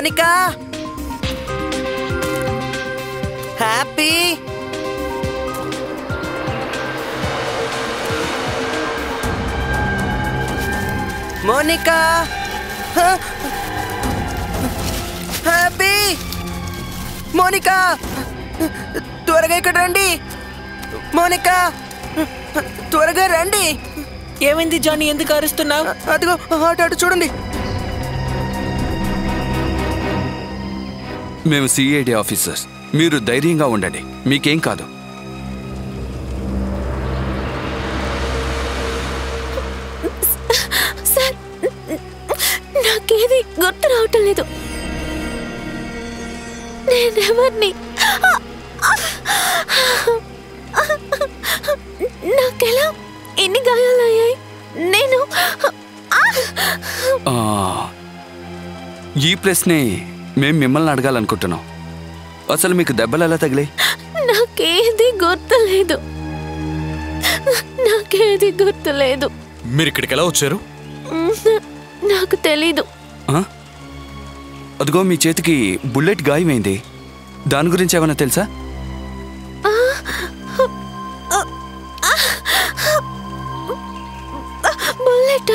Monica! Happy! Monica? Happy! Monica! త్వరగా ఇక్కడ రండి! మోనికా! త్వరగా రండి! ఏమైంది జానీ? ఎందుకు అరుస్తున్నావు? అదిగో అటు అటు చూడండి. మేము సిఐడి ఆఫీసర్స్ మీరు ధైర్యంగా ఉండండి. మీకేం కాదు. నాకేది గుర్తు రావటం లేదు. నేనెవరిని? నాకెలా ఎన్ని గాయాలయ్యాయి నేను ఆ, ఈ ప్రశ్నే మేము మిమ్మల్ని అడగాలనుకుంటున్నాం. అసలు మీకు దెబ్బలు ఎలా తగిలాయి? నాకేది గుర్తులేదు. నాకేది గుర్తులేదు. మీరు ఇక్కడికి ఎలా వచ్చారు నాకు తెలీదు? అదిగో మీ చేతికి బుల్లెట్ గాయమైంది. దాని గురించి ఏమైనా తెలుసా? బుల్లెట్?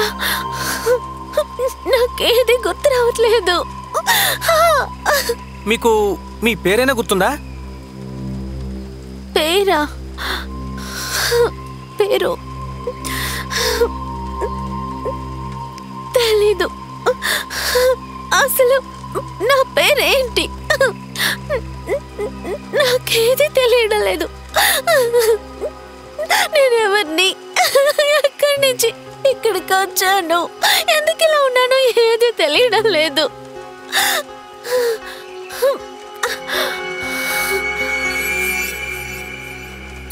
నాకేది గుర్తు రావట్లేదు. మీకు మీ పేరైనా గుర్తుందా? పేరా? పేరు? తెలీదు. అసలు నా పేరేంటి? నాకేది తెలియడం లేదు నేనెవరిని? ఎక్కడి నుంచి ఇక్కడికి వచ్చాను? ఎందుకు ఇలా ఉన్నానో ఏది తెలియడం లేదు.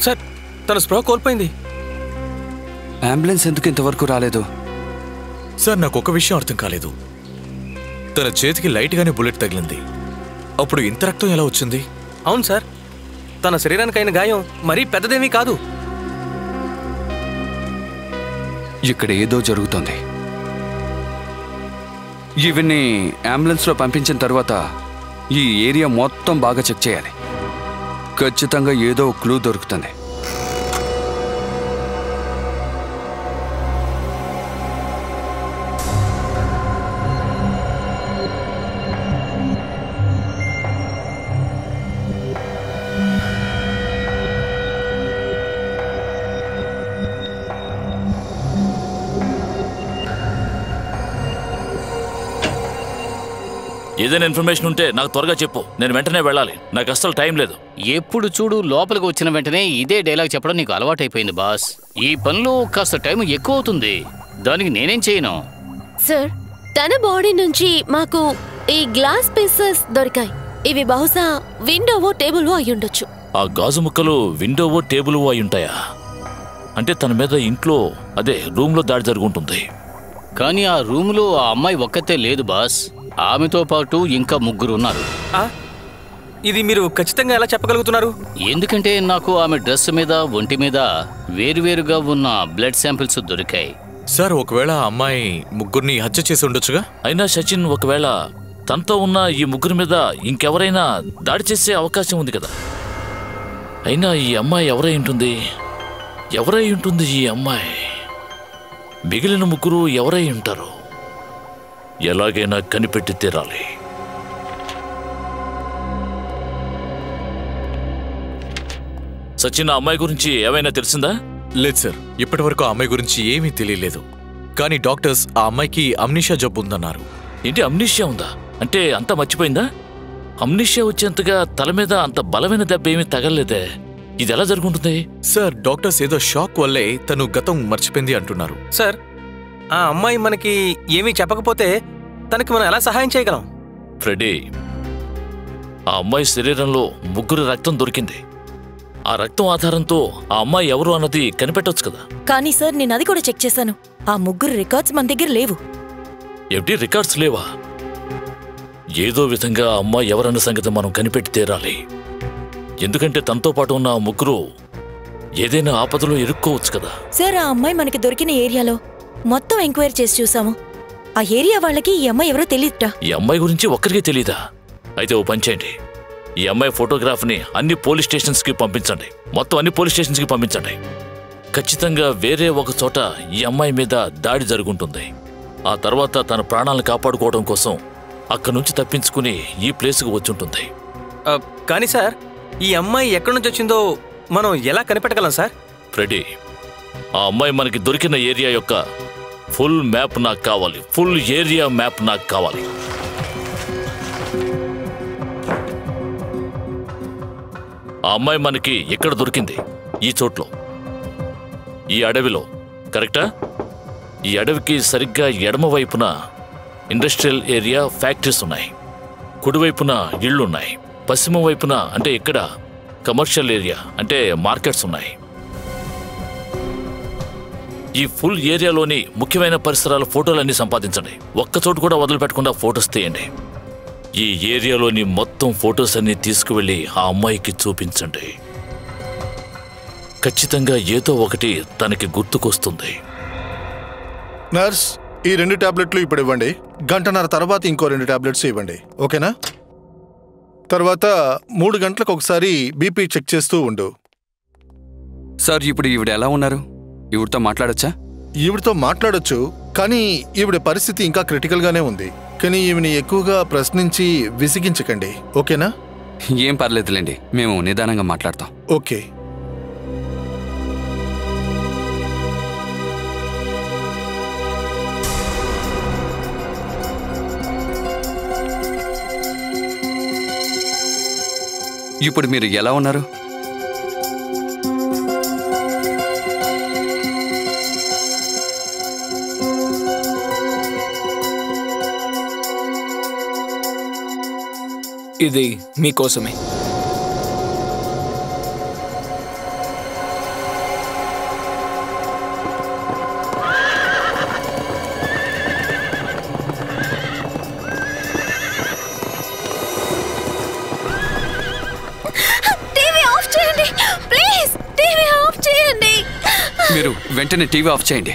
సార్ తన స్పృహ కోల్పోయింది. అంబులెన్స్ ఎందుకు ఇంతవరకు రాలేదు? సార్ నాకు ఒక విషయం అర్థం కాలేదు. తన చేతికి లైట్గానే బుల్లెట్ తగిలింది. అప్పుడు ఇంత రక్తం ఎలా వచ్చింది? అవును సార్ తన శరీరానికి అయిన గాయం మరీ పెద్దదేమీ కాదు. ఇక్కడ ఏదో జరుగుతోంది. ఈవిని అంబులెన్స్లో పంపించిన తర్వాత ఈ ఏరియా మొత్తం బాగా చెక్ చేయాలి. ఖచ్చితంగా ఏదో క్లూ దొరుకుతుంది. ఏదైనా ఇన్ఫర్మేషన్ ఉంటే నాకు త్వరగా చెప్పు. నేను వెంటనే వెళ్ళాలి. నాకు అస్సలు టైం లేదు. ఎప్పుడు చూడు లోపలికి వచ్చిన వెంటనే ఇదే డైలాగ్ చెప్పడం నీకు అలవాటైపోయింది బాస్. ఈ పనిలో కాస్త టైం ఎక్కువ అవుతుంది దానికి నేనేం చేయను? సార్ తన బాడీ నుంచి మాకు ఈ గ్లాస్ పీసెస్ దొరికాయి. ఇవి బహుశా విండోవో టేబుల్ అయి ఉండొచ్చు ఆ గాజు ముక్కలు విండోవో టేబుల్ అయి ఉంటాయా అంటే తన మీద ఇంట్లో అదే రూమ్లో దాడి జరుగుంటుంది. కానీ ఆ రూములో ఆ అమ్మాయి ఒక్కతే లేదు బాస్. ఆమెతో పాటు ఇంకా ముగ్గురు ఉన్నారు ఆ? ఇది మీరు ఖచ్చితంగా ఎలా చెప్పగలుగుతున్నారు? ఎందుకంటే నాకు ఆమె డ్రెస్ మీద ఒంటి మీద వేరువేరుగా ఉన్న బ్లడ్ శాంపిల్స్ దొరికాయి. సార్ ఒకవేళ ఆ అమ్మాయి ముగ్గురిని హత్య చేసి ఉండొచ్చుగా? అయినా సచిన్ ఒకవేళ తనతో ఉన్న ఈ ముగ్గురి మీద ఇంకెవరైనా దాడి చేసే అవకాశం ఉంది కదా? అయినా ఈ అమ్మాయి ఎవరై ఉంటుంది? ఎవరై ఉంటుంది ఈ అమ్మాయి? మిగిలిన ముగ్గురు ఎవరై ఉంటారు? ఎలాగైనా కనిపెట్టి తీరాలి. సచిన్ ఆ అమ్మాయి గురించి ఏమైనా తెలిసిందా? లేదు సార్. ఇప్పటి వరకు ఆ అమ్మాయి గురించి ఏమీ తెలియలేదు. కానీ డాక్టర్స్ ఆ అమ్మాయికి అమ్నిషా జబ్బు ఉందన్నారు. ఏంటి అమ్నిషియా ఉందా? అంటే అంత మర్చిపోయిందా? అమ్నిషియా వచ్చేంతగా తల మీద అంత బలమైన దెబ్బ ఏమీ తగలలేదే. ఇది ఎలా జరుగుంటుంది? సార్ డాక్టర్స్ ఏదో షాక్ వల్లే తను గతం మర్చిపోయింది అంటున్నారు. సార్ ఆ అమ్మాయి మనకి ఏమీ చెప్పకపోతే తనకి మనం ఎలా సహాయం చేయగలం? ఫ్రెడీ ఆ అమ్మాయి శరీరంలో ముగ్గురు రక్తం దొరికింది. ఆ రక్తం ఆధారంతో ఆ అమ్మాయి ఎవరు అన్నది కనిపెట్టొచ్చు కదా. కానీ సార్ నేను అది కూడా చెక్ చేశాను. ఆ ముగ్గురు రికార్డ్స్ మన దగ్గర లేవు. ఏమిటి రికార్డ్స్ లేవా? ఏదో విధంగా ఆ అమ్మాయి ఎవరన్న సంగతి మనం కనిపెట్టి తీరాలి. ఎందుకంటే తనతో పాటు ఉన్న ఆ ముగ్గురు ఏదైనా ఆపదలో ఇరుక్కోవచ్చు కదా. సార్ ఆ అమ్మాయి మనకి దొరికిన ఏరియాలో మొత్తం ఎంక్వైరీ చేసి చూసాము. ఆ ఏరియా వాళ్ళకి ఈ అమ్మాయి ఎవరో తెలియదుట ఈ అమ్మాయి గురించి ఒక్కరికే తెలీదా? అయితే ఓ పని చేయండి. ఈ అమ్మాయి ఫోటోగ్రాఫ్ని అన్ని పోలీస్ స్టేషన్స్కి పంపించండి. మొత్తం అన్ని పోలీస్ స్టేషన్స్కి పంపించండి. ఖచ్చితంగా వేరే ఒక చోట ఈ అమ్మాయి మీద దాడి జరుగుంటుంది. ఆ తర్వాత తన ప్రాణాలను కాపాడుకోవడం కోసం అక్కడి నుంచి తప్పించుకుని ఈ ప్లేస్కి వచ్చుంటుంది. కానీ సార్ ఈ అమ్మాయి ఎక్కడి నుంచి వచ్చిందో మనం ఎలా కనిపెట్టగలం సార్? ఫ్రెడీ ఆ అమ్మాయి మనకి దొరికిన ఏరియా యొక్క ఫుల్ మ్యాప్ నాకు కావాలి. ఫుల్ ఏరియా మ్యాప్ నాకు కావాలి. ఆ అమ్మాయి మనకి ఎక్కడ దొరికింది? ఈ చోట్లో. ఈ అడవిలో. కరెక్టా? ఈ అడవికి సరిగ్గా ఎడమవైపున ఇండస్ట్రియల్ ఏరియా ఫ్యాక్టరీస్ ఉన్నాయి. కుడివైపున ఇళ్ళున్నాయి పశ్చిమ వైపున అంటే ఇక్కడ కమర్షియల్ ఏరియా అంటే మార్కెట్స్ ఉన్నాయి. ఈ ఫుల్ ఏరియాలోని ముఖ్యమైన పరిసరాల ఫోటోలన్నీ సంపాదించండి. ఒక్క చోటు కూడా వదిలిపెట్టకుండా ఫోటోస్ తీయండి. ఈ ఏరియాలోని మొత్తం ఫోటోస్ అన్ని తీసుకువెళ్ళి ఆ అమ్మాయికి చూపించండి. ఖచ్చితంగా ఏదో ఒకటి తనకి గుర్తుకొస్తుంది. నర్స్ ఈ రెండు టాబ్లెట్లు ఇప్పుడు ఇవ్వండి. గంటన్నర తర్వాత ఇంకో రెండు టాబ్లెట్స్ ఇవ్వండి. ఓకేనా? తర్వాత మూడు గంటలకు ఒకసారి బీపీ చెక్ చేస్తూ ఉండు. సార్ ఇప్పుడు ఈవిడ ఎలా ఉన్నారు? ఈవిడతో మాట్లాడొచ్చా? ఈవిడతో మాట్లాడొచ్చు కానీ ఈవిడ పరిస్థితి ఇంకా క్రిటికల్ గానే ఉంది. కానీ ఈవిని ఎక్కువగా ప్రశ్నించి విసిగించకండి ఓకేనా? ఏం పర్లేదులేండి మేము నిదానంగా మాట్లాడతాం. ఓకే. ఇప్పుడు మీరు ఎలా ఉన్నారు? ఇది మీకోసమే మీరు వెంటనే టీవీ ఆఫ్ చేయండి.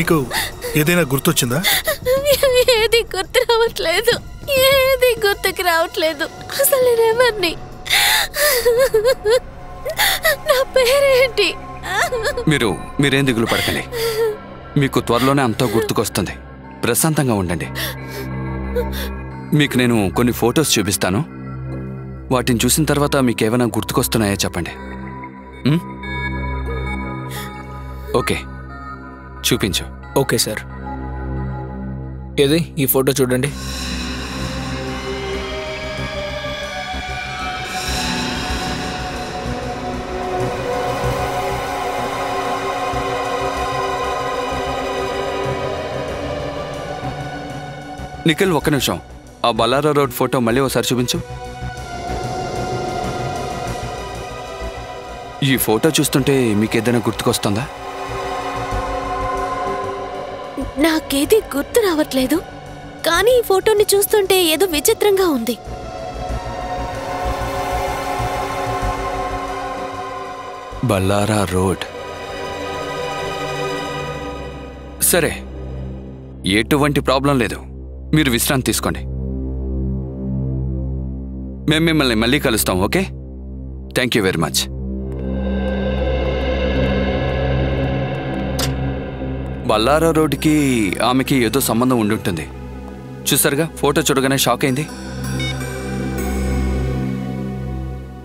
మీకు ఏదైనా గుర్తొచ్చిందా? ఏది గుర్తు రావట్లేదు. ఏది గుర్తుకు రావట్లేదు. అసలు నేనెవరిని నా పేరేంటి? మీరు మీరేం దిగులు పడకండి. మీకు త్వరలోనే అంతా గుర్తుకొస్తుంది. ప్రశాంతంగా ఉండండి. మీకు నేను కొన్ని ఫొటోస్ చూపిస్తాను. వాటిని చూసిన తర్వాత మీకు ఏమైనా గుర్తుకొస్తున్నాయో చెప్పండి? ఓకే. చూపించు. Okay sir. ఏది? ఈ ఫోటో చూడండి. నిఖిల్ ఒక్క నిమిషం. ఆ బల్లారా రోడ్ ఫోటో మళ్ళీ ఒకసారి చూపించు. ఈ ఫోటో చూస్తుంటే మీకు ఏదైనా గుర్తుకొస్తుందా? నాకేది గుర్తు రావట్లేదు. కానీ ఈ ఫోటోని చూస్తుంటే ఏదో విచిత్రంగా ఉంది. బల్లారా రోడ్. సరే ఎటువంటి ప్రాబ్లం లేదు. మీరు విశ్రాంతి తీసుకోండి. మేము మిమ్మల్ని మళ్ళీ కలుస్తాం okay? Thank you very much. Ballara రోడ్డుకి ఆమెకి ఏదో సంబంధం ఉండుంటుంది. చూసారుగా ఫోటో చూడగానే షాక్ అయింది.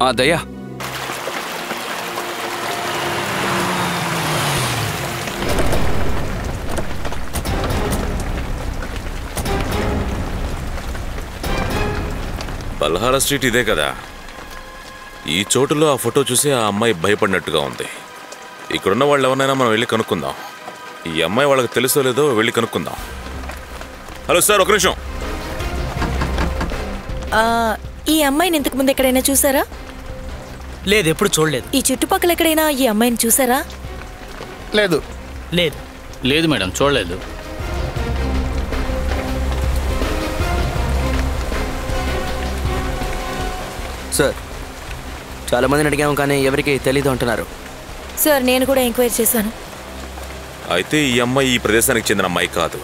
ఆ దయా. బల్హారా స్ట్రీట్ ఇదే కదా. ఈ చోటులో ఆ ఫోటో చూసి ఆ అమ్మాయి భయపడినట్టుగా ఉంది. ఇక్కడున్న వాళ్ళు ఎవరినైనా మనం వెళ్ళి కనుక్కుందాం. ఈ అమ్మాయి వాళ్ళకి తెలుసో లేదో వెళ్ళి కనుక్కుందాం. హలో సార్ ఒక నిమిషం. ఆ, ఈ అమ్మాయిని ఇంతకు ముందు ఎక్కడైనా చూసారా? లేదు ఎప్పుడు చూడలేదు. ఈ చుట్టుపక్కల ఎక్కడైనా ఈ అమ్మాయిని చూసారా? లేదు. లేదు. లేదు మేడం చూడలేదు. సార్ చాలా మందిని అడిగాము కానీ ఎవరికి తెలీదు అంటున్నారు. సార్ నేను కూడా ఎంక్వైరీ చేశాను. అయితే ఈ అమ్మాయి ఈ ప్రదేశానికి చెందిన అమ్మాయి కాదు.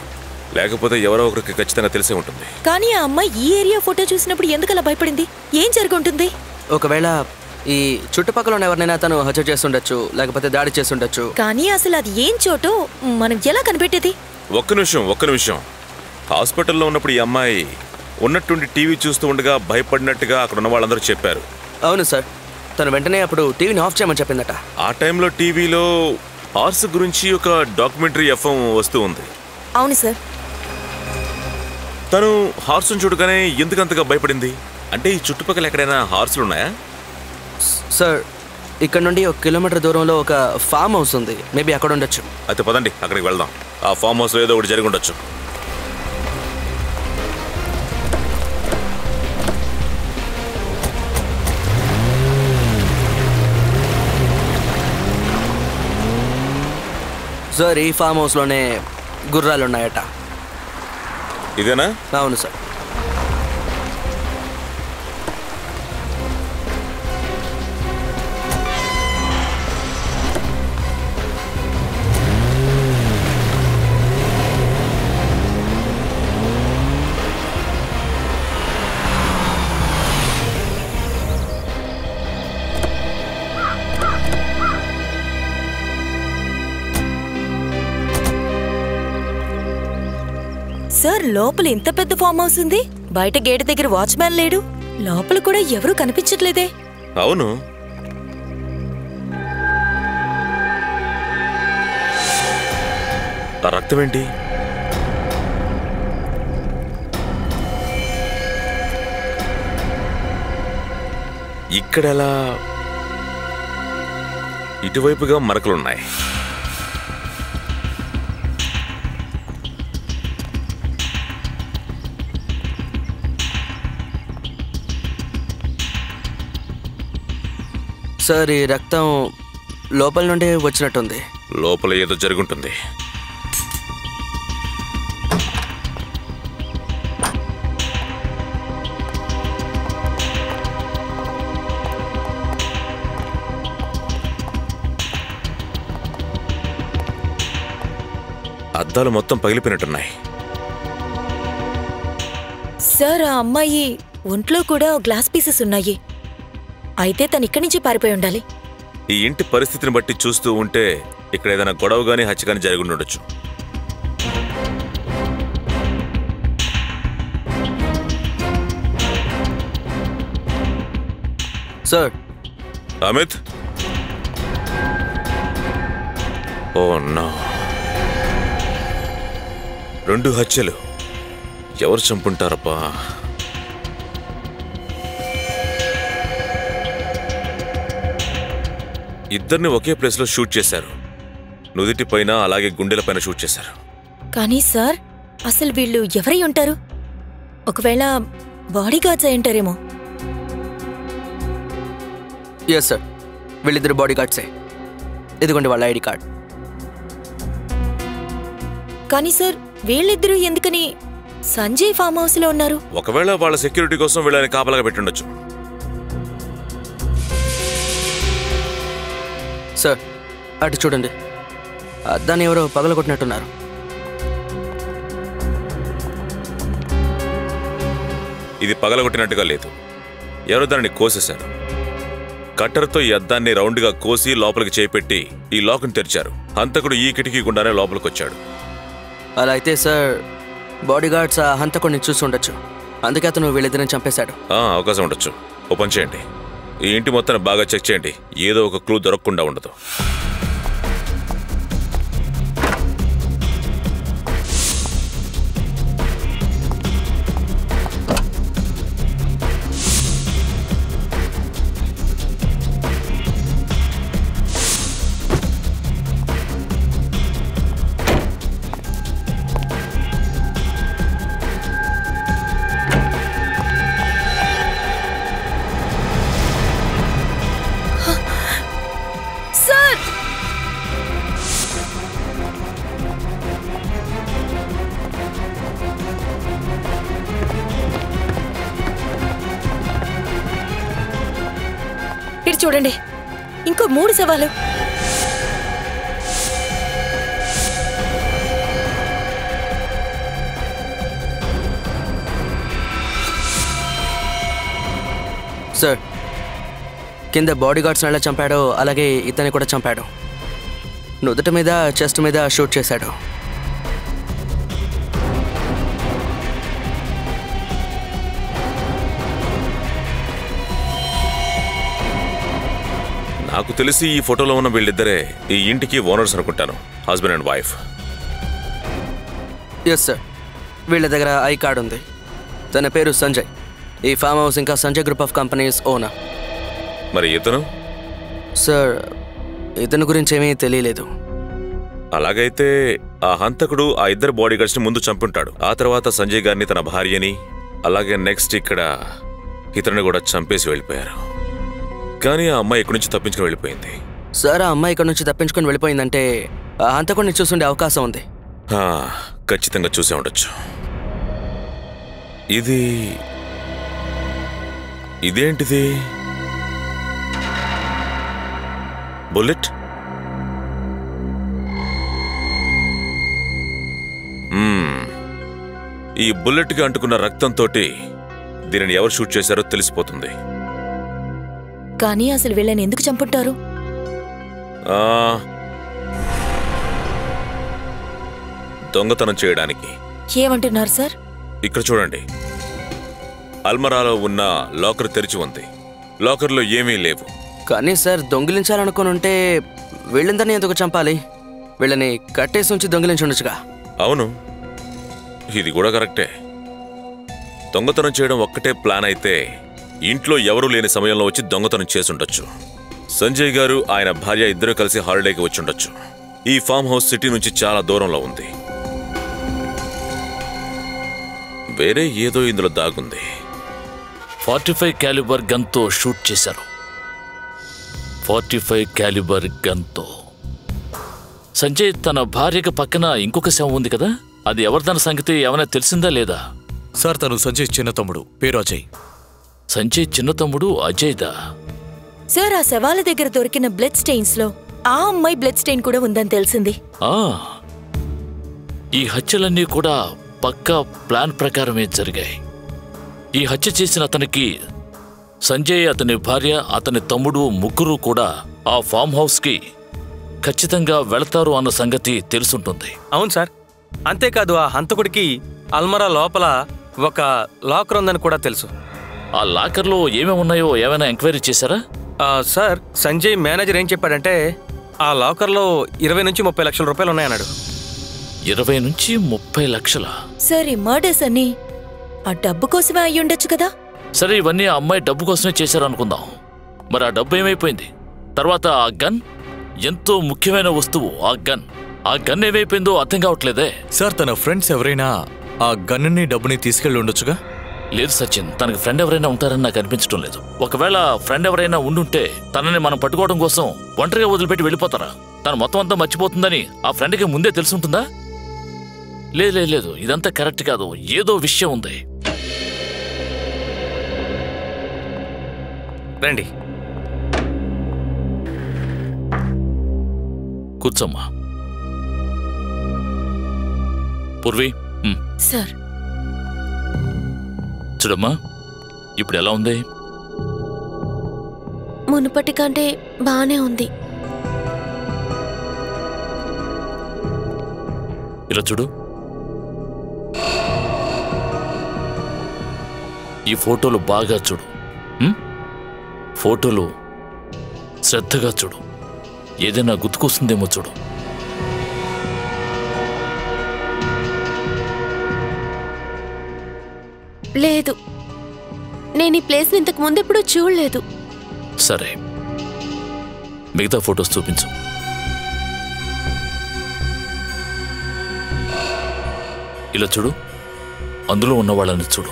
లేకపోతే ఎవరో ఒకరికి ఖచ్చితంగా తెలిసే ఉంటుంది. కానీ ఆ అమ్మాయి ఈ ఏరియా ఫోటో చూసినప్పుడు ఎందుకు అలా భయపడింది? ఏం జరుగుంటుంది? ఒకవేళ ఈ చుట్టుపక్కల ఉన్న ఎవరినైనా తను హత్య చేస్తుండొచ్చు లేకపోతే దాడి చేస్తుండొచ్చు. కానీ అసలు అది ఏం చోటో మనం ఎలా కనిపెట్టేది? ఒక్క నిమిషం ఒక్క నిమిషం. హాస్పిటల్లో ఉన్నప్పుడు ఈ అమ్మాయి ఉన్నట్టుండి టీవీ చూస్తూ ఉండగా భయపడినట్టుగా అక్కడ ఉన్న వాళ్ళందరూ చెప్పారు. అవును సార్. తను వెంటనే అప్పుడు టీవీని ఆఫ్ చేయమని చెప్పిందట. ఆ టైంలో టీవీలో హార్స్ గురించి ఒక డాక్యుమెంటరీ ఎఫ్ఎం వస్తూ ఉంది. అవును సార్. తను హార్స్ను చూడగానే ఎందుకంతగా భయపడింది? అంటే ఈ చుట్టుపక్కల ఎక్కడైనా హార్స్లు ఉన్నాయా? సార్ ఇక్కడ నుండి ఒక కిలోమీటర్ దూరంలో ఒక ఫామ్ హౌస్ ఉంది. మేబీ అక్కడ ఉండొచ్చు. అయితే పదండి అక్కడికి వెళ్దాం. ఆ ఫామ్ హౌస్లో ఏదో ఒకటి జరిగి ఉండొచ్చు. సార్ ఈ ఫామ్ హౌస్లోనే గుర్రాలు ఉన్నాయట ఇదేనా? అవును సార్. సార్ లోపల ఇంత పెద్ద ఫామ్ హౌస్ ఉంది. బయట గేట్ దగ్గర వాచ్మ్యాన్ లేడు. లోపల కూడా ఎవరూ కనిపించట్లేదే. అవును. రక్తం ఏంటి? ఇక్కడెలా? ఇటువైపుగా మరకలున్నాయి. సార్ ఈ రక్తం లోపల నుండి వచ్చినట్టుంది. లోపల ఏదో జరుగుంటుంది. అద్దాలు మొత్తం పగిలిపోయినట్టున్నాయి. సార్ ఆ అమ్మాయి ఒంట్లో కూడా గ్లాస్ పీసెస్ ఉన్నాయి. అయితే తను ఇక్కడి నుంచి పారిపోయి ఉండాలి. ఈ ఇంటి పరిస్థితిని బట్టి చూస్తూ ఉంటే ఇక్కడ ఏదైనా గొడవ గానీ హత్య కానీ జరిగి ఉండొచ్చు. సార్. అమిత్? Oh no. రెండు హత్యలు. ఎవరు చంపుంటారబ్బా? ఇద్దరిని ఒకే ప్లేస్లో షూట్ చేశారు. నుదిటి పైన అలాగే గుండెల పైన షూట్ చేశారు. కానీ సార్ అసలు వీళ్ళు ఎవరై ఉంటారు? ఒకవేళ బాడీ గార్డ్స్ అయి ఉంటారేమో. ఎస్ సార్ వీళ్ళిద్దరు బాడీ గార్డ్సే ఇదిగోండి వాళ్ళ ఐడి కార్డ్. కానీ సార్ వీళ్ళిద్దరూ ఎందుకని సంజయ్ ఫామ్ హౌస్లో ఉన్నారు? ఒకవేళ వాళ్ళ సెక్యూరిటీ కోసం వీళ్ళని కాపలాగా పెట్టుండొచ్చు. సార్ అటు చూడండి. దాన్ని ఎవరో పగలగొట్టినట్టున్నారు. ఇది పగలగొట్టినట్టుగా లేదు. ఎవరో దానిని కోసేశారు. కట్టర్తో ఈ అద్దాన్ని రౌండ్గా కోసి లోపలికి చేపెట్టి ఈ లాక్ను తెరిచారు. హంతకుడు ఈ కిటికీ గుండానే లోపలికి వచ్చాడు అలా అయితే సార్ బాడీ గార్డ్స్ ఆ హంతకుడిని చూసి ఉండొచ్చు. అందుకే అతను వీళ్ళిద్దరిని చంపేశాడు. అవకాశం ఉండొచ్చు. ఓ పని చేయండి. ఈ ఇంటి మొత్తాన్ని బాగా చెక్ చేయండి. ఏదో ఒక క్లూ దొరకకుండా ఉండదు. కింద బాడీ గార్డ్స్ని ఎలా చంపాడో అలాగే ఇతన్ని కూడా చంపాడు. నుదుట మీద చెస్ట్ మీద షూట్ చేశాడు. నాకు తెలిసి ఈ ఫోటోలో ఉన్న వీళ్ళిద్దరే ఈ ఇంటికి ఓనర్స్ అనుకుంటాను husband and wife yes sir వీళ్ళ దగ్గర ఐ కార్డ్ ఉంది. తన పేరు సంజయ్. ఈ ఫామ్ హౌస్ ఇంకా Sanjay group of companies owner మరి ఇతను? సార్ ఇతని గురించి ఏమీ తెలియలేదు. అలాగైతే ఆ హంతకుడు ఆ ఇద్దరు బాడీ గార్డ్స్ని ముందు చంపుంటాడు. ఆ తర్వాత సంజయ్ గారిని తన భార్యని అలాగే నెక్స్ట్ ఇక్కడ ఇతరుని కూడా చంపేసి వెళ్ళిపోయారు. కానీ ఆ అమ్మాయి ఇక్కడి నుంచి తప్పించుకుని వెళ్ళిపోయింది? సార్ ఆ అమ్మాయి ఇక్కడ నుంచి తప్పించుకొని వెళ్ళిపోయిందంటే ఆ హంతకుడిని చూసుండే అవకాశం ఉంది. ఖచ్చితంగా చూసే ఉండొచ్చు. ఇది ఇదేంటిది? బుల్లెట్. ఈ బుల్లెట్కి అంటుకున్న రక్తంతో దీనిని ఎవరు షూట్ చేశారో తెలిసిపోతుంది. కానీ అసలు వీళ్ళని ఎందుకు చంపుంటారు? దొంగతనం చేయడానికి. ఏమంటున్నారు సార్? ఇక్కడ చూడండి. అల్మరాలో ఉన్న లాకర్ తెరిచి ఉంది. లాకర్లో ఏమీ లేవు. కానీ సార్ దొంగిలించాలనుకుని ఉంటే వీళ్ళందరినీ ఎందుకు చంపాలి? వీళ్ళని కట్టేసి ఉంచి దొంగిలించి ఉండొచ్చుగా. అవును. ఇది కూడా కరెక్టే. దొంగతనం చేయడం ఒక్కటే ప్లాన్ అయితే ఇంట్లో ఎవరూ లేని సమయంలో వచ్చి దొంగతనం చేసుండొచ్చు. సంజయ్ గారు ఆయన భార్య ఇద్దరు కలిసి హాలిడేకి వచ్చుండొచ్చు ఈ ఫామ్ హౌస్ సిటీ నుంచి చాలా దూరంలో ఉంది. వేరే ఏదో ఇందులో దాగుంది. ఫార్టీ ఫైవ్ క్యాలిబర్ గన్తో షూట్ చేశారు. ఫార్టీ ఫైవ్ క్యాలిబర్ గన్తో. సంజయ్ తన భార్యకు పక్కన ఇంకొక శవం ఉంది కదా? అది ఎవరిదన్న సంగతి ఏమైనా తెలిసిందా లేదా? సార్ తను సంజయ్ చిన్న తమ్ముడు. పేరు అజయ్. సంజయ్ చిన్న తమ్ముడు అజయ్దా? సార్ ఆ శవాల దగ్గర దొరికిన బ్లడ్ స్టెయిన్స్లో ఆ అమ్మాయి బ్లడ్ స్టెయిన్ కూడా ఉందని తెలిసింది. ఆ. ఈ హత్యలన్నీ కూడా పక్కా ప్లాన్ ప్రకారమే జరిగాయి. ఈ హత్య చేసిన అతనికి సంజయ్ అతని భార్య అతని తమ్ముడు ముగ్గురు కూడా ఆ ఫామ్ హౌస్కి ఖచ్చితంగా వెళతారు అన్న సంగతి తెలుసుంటుంది. అవును సార్. అంతేకాదు ఆ హంతకుడికి అల్మరా లోపల ఒక లాకర్ ఉందని కూడా తెలుసు. ఆ లాకర్లో ఏమేమి ఉన్నాయో ఏమైనా ఎంక్వైరీ చేశారా? ఆ, సార్ సంజయ్ మేనేజర్ ఏం చెప్పాడంటే ఆ లాకర్లో ఇరవై నుంచి ముప్పై లక్షల రూపాయలు ఉన్నాయన్నాడు. ఇరవై నుంచి ముప్పై లక్షల? సార్ మర్డర్స్ అన్ని ఆ డబ్బు కోసమే అయి ఉండొచ్చు కదా? సరే ఇవన్నీ ఆ అమ్మాయి డబ్బు కోసమే చేశారు అనుకుందాం మరి ఆ డబ్బు ఏమైపోయింది? తర్వాత ఆ గన్? ఎంతో ముఖ్యమైన వస్తువు ఆ గన్. ఆ గన్ ఏమైపోయిందో అర్థం కావట్లేదే. సార్ తన ఫ్రెండ్స్ ఎవరైనా ఆ గన్నుని డబ్బుని తీసుకెళ్ళి ఉండొచ్చుగా? లేదు సచిన్ తనకి ఫ్రెండ్ ఎవరైనా ఉంటారని నాకు అనిపించడం లేదు. ఒకవేళ ఫ్రెండ్ ఎవరైనా ఉండుంటే తనని మనం పట్టుకోవడం కోసం ఒంటరిగా వదిలిపెట్టి వెళ్ళిపోతారా? తను మొత్తం అంతా మర్చిపోతుందని ఆ ఫ్రెండ్కి ముందే తెలుసుంటుందా? లేదు లేదు. ఇదంతా కరెక్ట్ కాదు. ఏదో విషయం ఉంది. రండి. కూర్చోమ్మా. Purvi um, sir. చూడమ్మా ఇప్పుడు ఎలా ఉంది? మునుపటి కంటే బానే ఉంది. ఇలా చూడు. ఈ ఫోటోలు బాగా చూడు? ఫోటోలు. శ్రద్ధగా చూడు. ఏదైనా గుర్తుకొస్తుందేమో చూడు. లేదు. నేను ఈ ప్లేస్ ఇంతకు ముందు ఎప్పుడూ చూడలేదు. సరే. మిగతా ఫొటోస్ చూపించు. ఇలా చూడు. అందులో ఉన్న వాళ్ళని చూడు.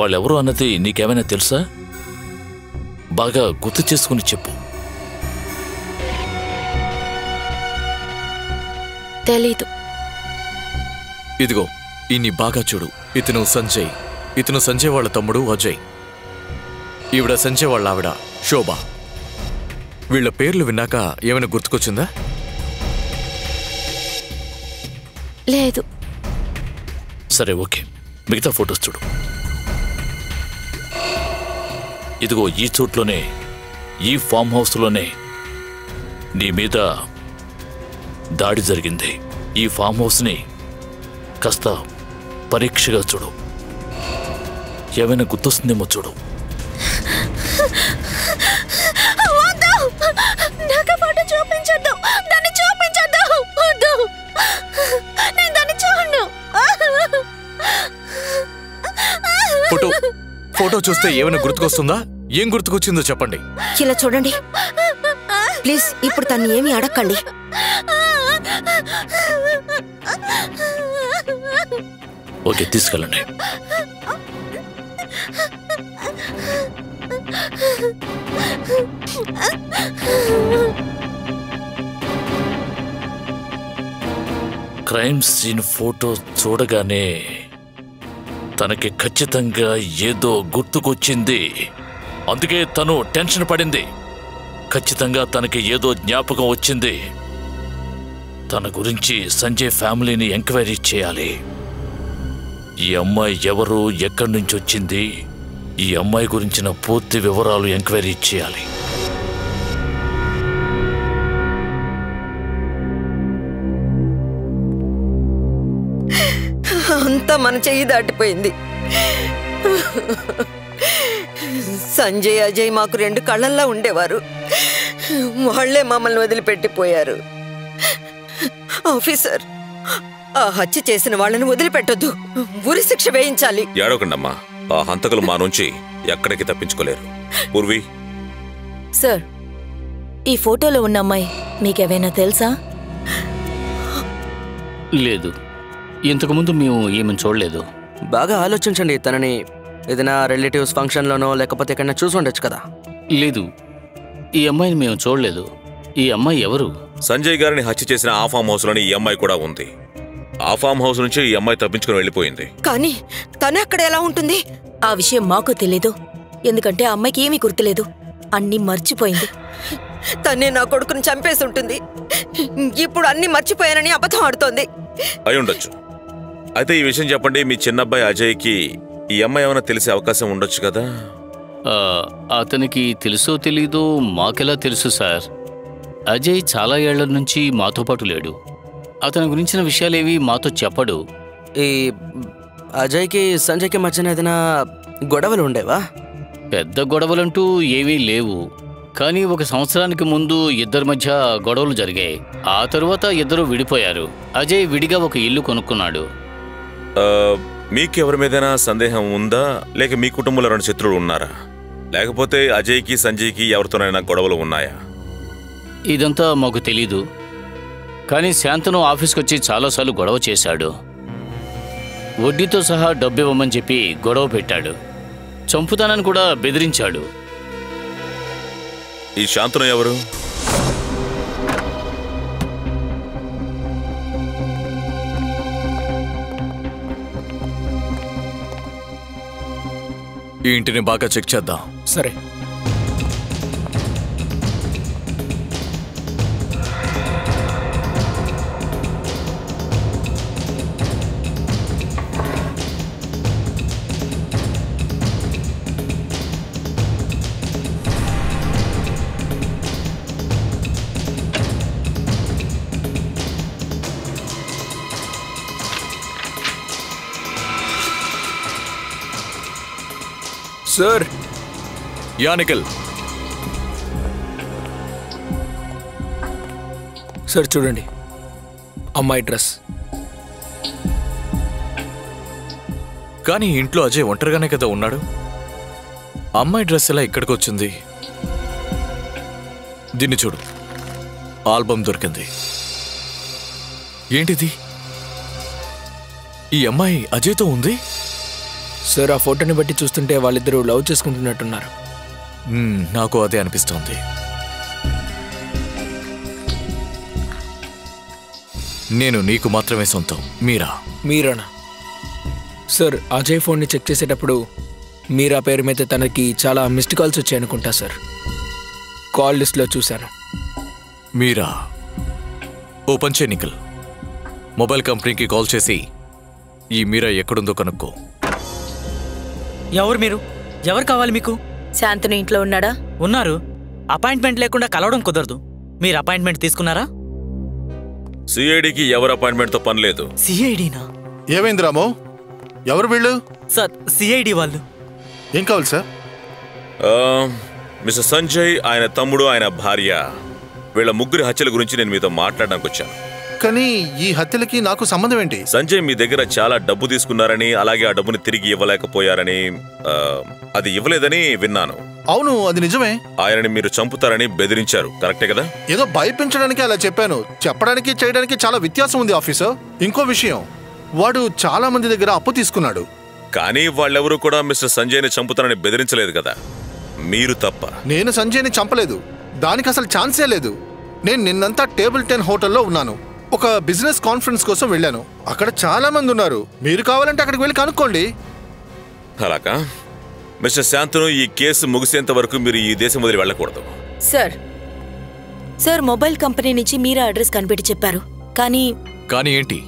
వాళ్ళెవరు అన్నది నీకేమైనా తెలుసా? బాగా గుర్తు చేసుకుని చెప్పు. తెలీదు. ఇదిగో ఈయన్ని బాగా చూడు. ఇతను సంజయ్. ఇతను సంజయ్ వాళ్ళ తమ్ముడు అజయ్. ఈవిడ సంజయ్ వాళ్ళ ఆవిడ శోభ. వీళ్ళ పేర్లు విన్నాక ఏమైనా గుర్తుకొచ్చిందా? లేదు. సరే ఓకే. మిగతా ఫొటోస్ చూడు. ఇదిగో ఈ చోట్లోనే ఈ ఫామ్ హౌస్లోనే నీ మీద దాడి జరిగింది. ఈ ఫామ్ హౌస్ని కాస్త పరీక్షగా చూడు. ఏమైనా గుర్తొస్తుందేమో చూడు. చూపించొద్దు! దాన్ని చూపించొద్దు! వద్దు! నేను దాన్ని చూడను! ఫోటో ఫోటో చూస్తే ఏమైనా గుర్తుకొస్తుందా? ఏం గుర్తుకొచ్చిందో చెప్పండి. ఇలా చూడండి. ప్లీజ్ ఇప్పుడు తన్ని ఏమీ అడగండి ఓకే తీసుకెళ్ళండి. క్రైమ్ సీన్ ఫోటో చూడగానే తనకి ఖచ్చితంగా ఏదో గుర్తుకొచ్చింది. అందుకే తను టెన్షన్ పడింది. ఖచ్చితంగా తనకి ఏదో జ్ఞాపకం వచ్చింది. తన గురించి సంజయ్ ఫ్యామిలీని ఎంక్వైరీ చేయాలి. ఈ అమ్మాయి ఎవరు ఎక్కడి నుంచి వచ్చింది? ఈ అమ్మాయి గురించిన పూర్తి వివరాలు ఎంక్వైరీ చేయాలి. అంతా మన చెయ్యి దాటిపోయింది. సంజయ్ అజయ్ మాకు రెండు కళ్ళల్లా ఉండేవారు. వాళ్ళే మమ్మల్ని వదిలిపెట్టిపోయారు. ఆఫీసర్ ఆ హత్య చేసిన వాళ్ళని వదిలిపెట్టొద్దు. ఉరి శిక్ష వేయించాలి. ఏడవకండమ్మా. ఆ హంతకులు మా నుంచి ఎక్కడికి తప్పించుకోలేరు. పూర్వి సార్ ఈ ఫోటోలో ఉన్న అమ్మాయి మీకేమైనా తెలుసా? లేదు. ఇంతకుముందు మేము ఏమని చూడలేదు. బాగా ఆలోచించండి తనని ఏదైనా రిలేటివ్స్ ఫంక్షన్లోనో లేకపోతే ఎక్కడైనా చూసి ఉండొచ్చు కదా? లేదు. ఈ అమ్మాయిని మేము చూడలేదు. ఈ అమ్మాయి ఎవరు? సంజయ్ గారిని హత్య చేసిన ఆ ఫామ్ హౌస్లోని ఈ అమ్మాయి కూడా ఉంది. ఆ ఫామ్ హౌస్ నుంచి ఈ అమ్మాయి తప్పించుకుని వెళ్ళిపోయింది. కానీ తను అక్కడ ఎలా ఉంటుంది? ఆ విషయం మాకు తెలీదు. ఎందుకంటే ఆ అమ్మాయికి ఏమీ గుర్తులేదు. అన్నీ మర్చిపోయింది. తనే నా కొడుకుని చంపేసి ఉంటుంది. ఇప్పుడు అన్ని మర్చిపోయానని అబద్ధం ఆడుతోంది. అయి ఉండొచ్చు. అయితే ఈ విషయం చెప్పండి మీ చిన్నబ్బాయి అజయ్కి ఈ అమ్మాయి ఏమైనా తెలిసే అవకాశం ఉండొచ్చు కదా? ఆ, అతనికి తెలుసో తెలీదో మాకెలా తెలుసు సార్. అజయ్ చాలా ఏళ్ళ నుంచి మాతో పాటు లేడు. అతని గురించిన విషయాలేవి మాతో చెప్పడు. ఈ అజయ్కి సంజయ్కి మధ్యన ఏదైనా గొడవలు ఉండేవా? పెద్ద గొడవలంటూ ఏవీ లేవు. కానీ ఒక సంవత్సరానికి ముందు ఇద్దరి మధ్య గొడవలు జరిగాయి. ఆ తరువాత ఇద్దరు విడిపోయారు. అజయ్ విడిగా ఒక ఇల్లు కొనుక్కున్నాడు. ఆ, మీకు ఎవరి మీదైనా సందేహం ఉందా? లేక మీ కుటుంబంలో రెండు శత్రువులు ఉన్నారా? లేకపోతే అజయ్కి సంజయ్కి ఎవరితోనైనా గొడవలు ఉన్నాయా? ఇదంతా మాకు తెలీదు. కానీ శాంతను ఆఫీస్కి వచ్చి చాలాసార్లు గొడవ చేశాడు. వడ్డీతో సహా డబ్బు ఇవ్వమని చెప్పి గొడవ పెట్టాడు. చంపుతానని కూడా బెదిరించాడు. ఈ శాంతను ఎవరు? ఈ ఇంటిని బాగా చెక్ చేద్దాం. సరే. సార్. నిఖిల్ సార్ చూడండి. అమ్మాయి డ్రెస్. కానీ ఇంట్లో అజయ్ ఒంటరిగానే కదా ఉన్నాడు? అమ్మాయి డ్రెస్ ఎలా ఇక్కడికి వచ్చింది దీన్ని చూడు. ఆల్బమ్ దొరికింది. ఏంటిది? ఈ అమ్మాయి అజయ్తో ఉంది? సార్ ఆ ఫోటోని బట్టి చూస్తుంటే వాళ్ళిద్దరూ లవ్ చేసుకుంటున్నట్టున్నారు. నాకు అదే అనిపిస్తోంది. నేను నీకు మాత్రమే సొంతం. మీరా? మీరానా? సార్ అజయ్ ఫోన్ని చెక్ చేసేటప్పుడు మీరా పేరు మీద తనకి చాలా మిస్డ్ కాల్స్ వచ్చాయనుకుంటా సార్. కాల్ లిస్ట్లో చూశాను. మీరా? ఓ పంచే నిఖిల్. మొబైల్ కంపెనీకి కాల్ చేసి ఈ మీరా ఎక్కడుందో కనుక్కో. ఎవరు మీరు? ఎవరు కావాలి మీకు? శాంతను ఇంట్లో ఉన్నాడా? ఉన్నారు. అపాయింట్మెంట్ లేకుండా కలవడం కుదరదు. మీరు అపాయింట్మెంట్ తీసుకున్నారా? సిఐడికి ఎవరు అపాయింట్మెంట్తో పని లేదు. సిఐడినా? ఏమైంది రామో? ఎవరు వీళ్ళు? సార్ సిఐడి వాళ్ళు. ఏం కావాలి సార్? ఆ, మిస్టర్ సంజయ్ ఆయన తమ్ముడు ఆయన భార్య. వీళ్ళ ముగ్గురి హత్యల గురించి నేను మీతో మాట్లాడడానికి వచ్చాను కానీ ఈ హత్యలకి నాకు సంబంధం ఏంటి? సంజయ్ మీ దగ్గర చాలా డబ్బు తీసుకున్నారని అలాగే ఆ డబ్బుని తిరిగి ఇవ్వలేకపోయారని ఆ, అది ఇవ్వలేదని విన్నాను. అవును అది నిజమే. ఆయనని మీరు చంపుతారని బెదిరించారు కరెక్టే కదా? ఏదో భయపించడానికి అలా చెప్పాను. చెప్పడానికి చేయడానికి చాలా వ్యత్యాసం ఉంది ఆఫీసర్. ఇంకో విషయం వాడు చాలా మంది దగ్గర అప్పు తీసుకున్నాడు. కానీ వాళ్ళెవరూ కూడా మిస్టర్ సంజయ్ని చంపుతారని బెదిరించలేదు కదా? మీరు తప్ప. నేను సంజయ్ని చంపలేదు. దానికి అసలు ఛాన్సే లేదు. నేను నిన్నంతా టేబుల్ టెన్ హోటల్లో ఉన్నాను. ఒక బిజినెస్ కాన్ఫరెన్స్ కోసం వెళ్ళాను. అక్కడ చాలా మంది ఉన్నారు. మీరు కావాలంటే అక్కడికి వెళ్ళి కనుక్కోండి. అలాగా మిస్టర్ శాంతను ఈ కేసు ముగిసేంత వరకు మీరు ఈ దేశం వదిలి వెళ్ళకూడదు. సార్ సార్ మొబైల్ కంపెనీ నుంచి మీరా అడ్రస్ కనిపెట్టి చెప్పారు. కానీ కానీ ఏంటి?